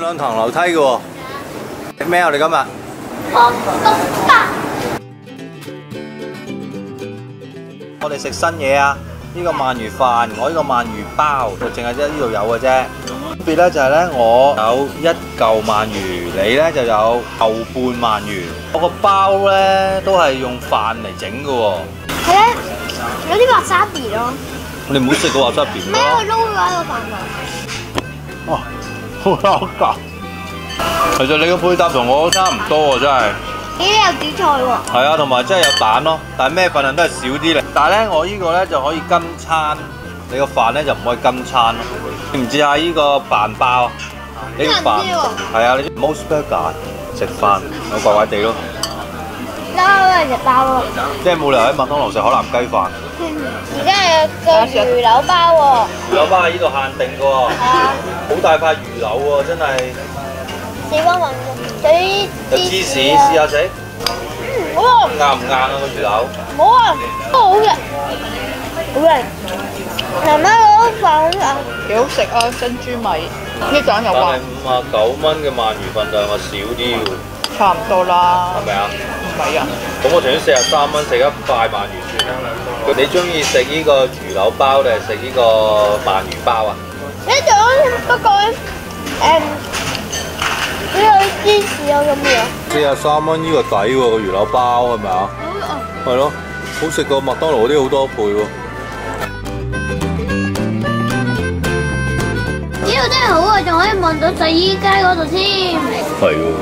兩堂樓梯嘅喎。食咩啊？你今日？我哋食新嘢啊！呢、個鰻魚飯，我呢個鰻魚包就淨係得呢度有嘅啫。分別咧就係咧，我有一嚿鰻魚，你咧就有後半鰻魚。我個包咧都係用飯嚟整嘅喎。係咧，有啲 wasabi 咯。你唔好食個話汁邊咩？咯佢。撈咗喺個飯度。哇，好優格。其實你個配搭同我差唔多喎，真係。咦？有紫菜喎。係啊，同埋真係有蛋咯，但係咩份量都係少啲咧。但係咧，我呢個咧就可以跟餐，你個飯咧就唔可以跟餐咯。你唔知啊？呢個飯包啊，呢個飯唔知喎係啊，你 most burger 食飯我怪怪地咯，得啦，食包咯。即係冇理由喺麥當勞食海南雞飯。而家係個魚柳包喎。魚柳包喺呢度限定嘅喎，好大塊魚柳喎，真係四方雲有啲有芝士，試下食，嗯，好硬唔硬啊個魚柳？好啊，都好嘅，好嘅。媽媽嗰個飯好食啊！幾好食啊！珍珠米呢檔有但係五啊九蚊嘅鰻魚份量啊少啲喎，差唔多啦，係咪啊？咁我除咗四十三蚊食一塊鰻魚算啦。你中意食呢個魚柳包定係食呢個鰻魚包啊？呢種不過咧，誒，呢個芝士有咁樣。四十三蚊呢個抵喎，個魚柳包係咪啊？係咯，好食過麥當勞啲好多倍喎。呢個真係好啊，仲可以望到洗衣街嗰度添。係喎。